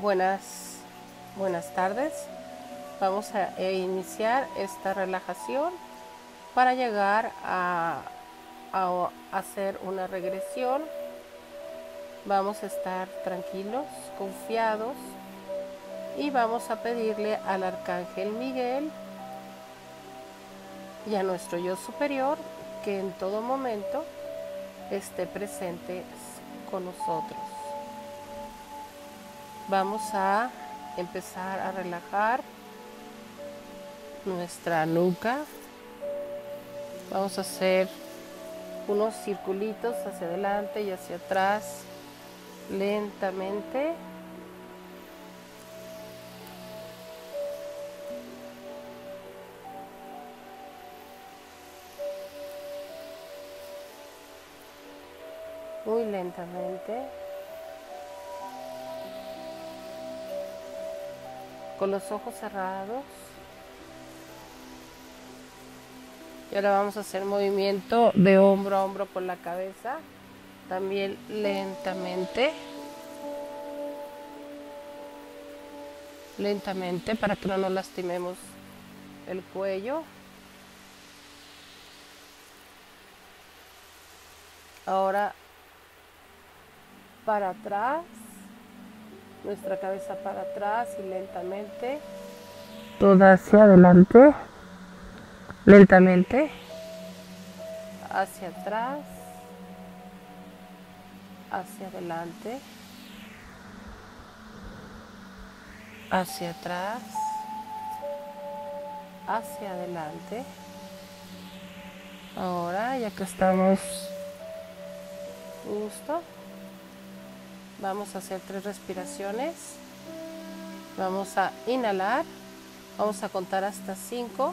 Buenas, buenas tardes. Vamos a iniciar esta relajación para llegar a, a hacer una regresión. Vamos a estar tranquilos, confiados y vamos a pedirle al arcángel Miguel y a nuestro yo superior que en todo momento esté presente con nosotros. Vamos a empezar a relajar nuestra nuca. Vamos a hacer unos circulitos hacia adelante y hacia atrás lentamente. Muy lentamente. Con los ojos cerrados. Y ahora vamos a hacer movimiento de hombro a hombro por la cabeza, también lentamente. Lentamente para que no nos lastimemos el cuello. Ahora para atrás nuestra cabeza para atrás y lentamente, toda hacia adelante, lentamente, hacia atrás, hacia adelante, hacia atrás, hacia adelante. Ahora, ya que estamos justo. Vamos a hacer tres respiraciones. Vamos a inhalar. Vamos a contar hasta cinco.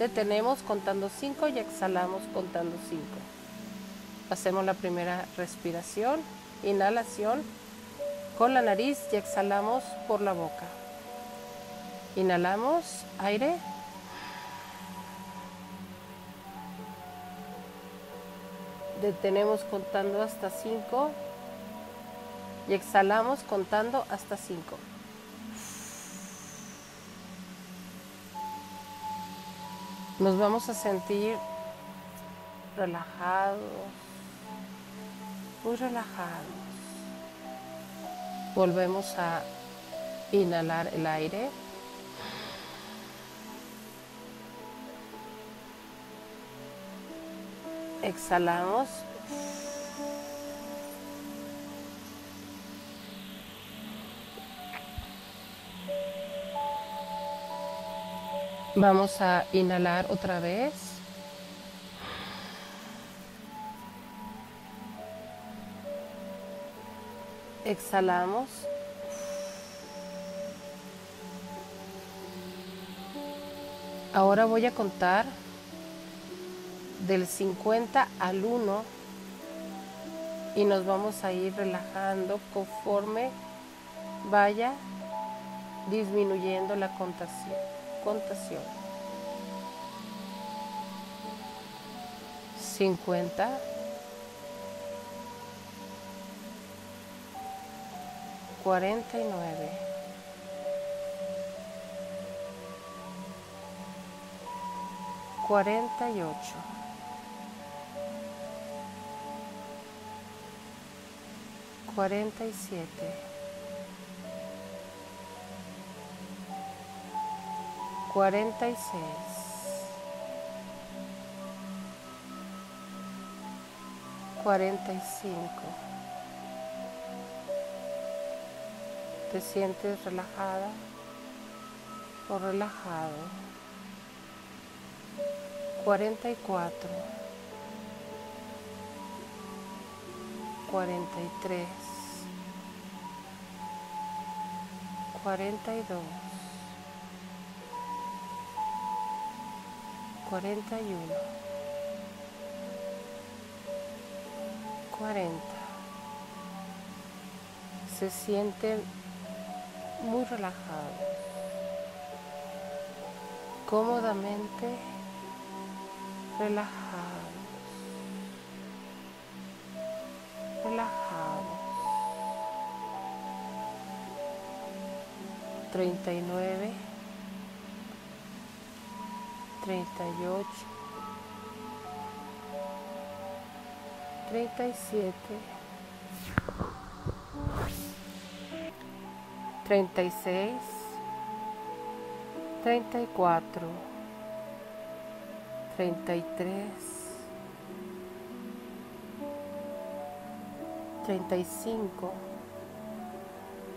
Detenemos contando cinco y exhalamos contando cinco. Hacemos la primera respiración. Inhalación con la nariz y exhalamos por la boca. Inhalamos aire. Detenemos contando hasta cinco y exhalamos contando hasta 5. Nos vamos a sentir relajados, muy relajados. Volvemos a inhalar el aire. Exhalamos Vamos a inhalar otra vez. Exhalamos. Ahora voy a contar del 50 al 1 y nos vamos a ir relajando conforme vaya disminuyendo la contación contación. 50 49 48 47 cuarenta y seis, cuarenta y cinco. ¿Te sientes relajada o relajado? Cuarenta y cuatro, cuarenta y tres, cuarenta y dos. 41 40 se sienten muy relajados cómodamente relajados relajados treinta y nueve, treinta y ocho, treinta y siete, treinta y seis, treinta y cuatro, treinta y tres, treinta y cinco,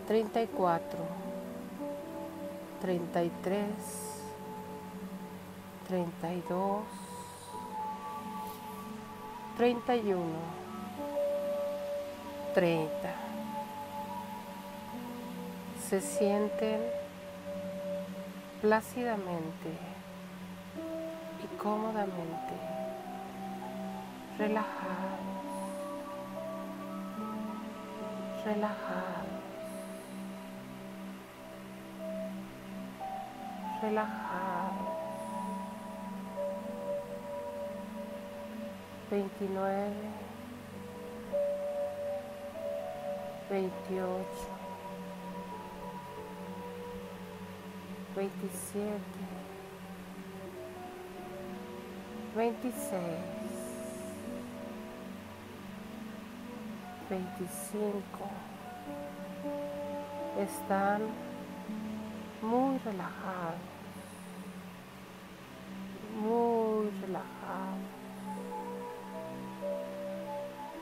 treinta y cuatro. 33, 32, 31, 30. Se sienten plácidamente y cómodamente relajados, relajados. relajado. 29, 28, 27, 26, 25, están muy relajados.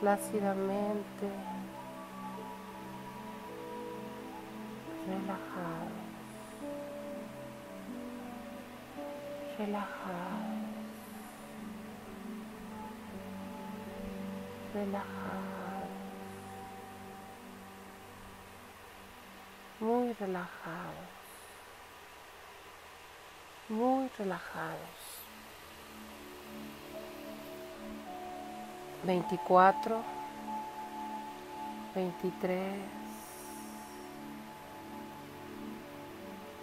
Plácidamente. Relajado, relajado, relajado, muy relajado muy relajados. 24, 23,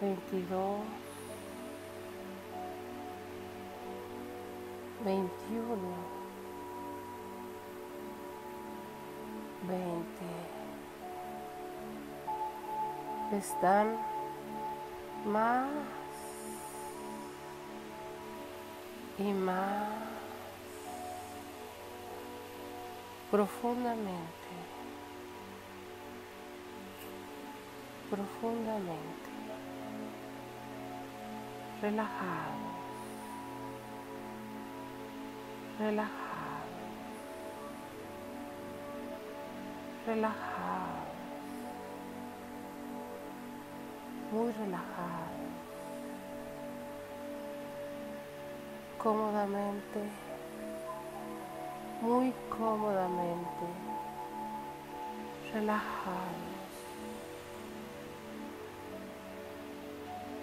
22, 21, 20. Están más y más profundamente, profundamente, relajados, relajados, relajados, muy relajados. cómodamente, muy cómodamente, relajados,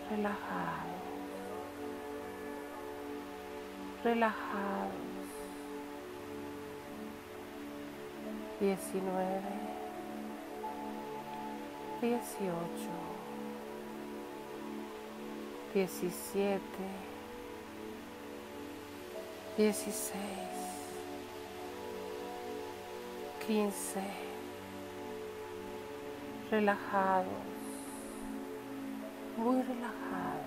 relajados, relajados. 19, 18, 17, 16, 15, relajados, muy relajados,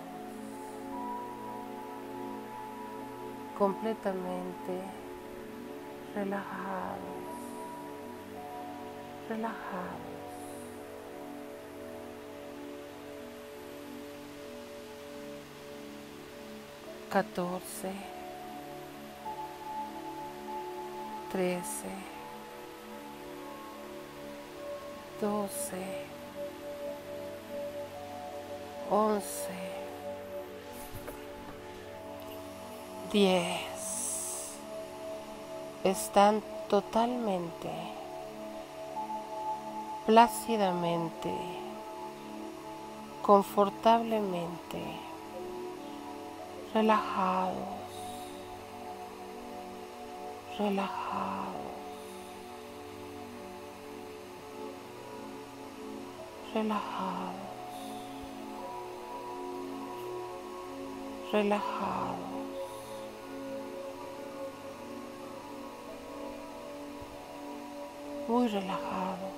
completamente relajados, relajados. Catorce. trece, doce, once, diez. Están totalmente, plácidamente, confortablemente relajados relajados, relajados, relajados. Muy relajados.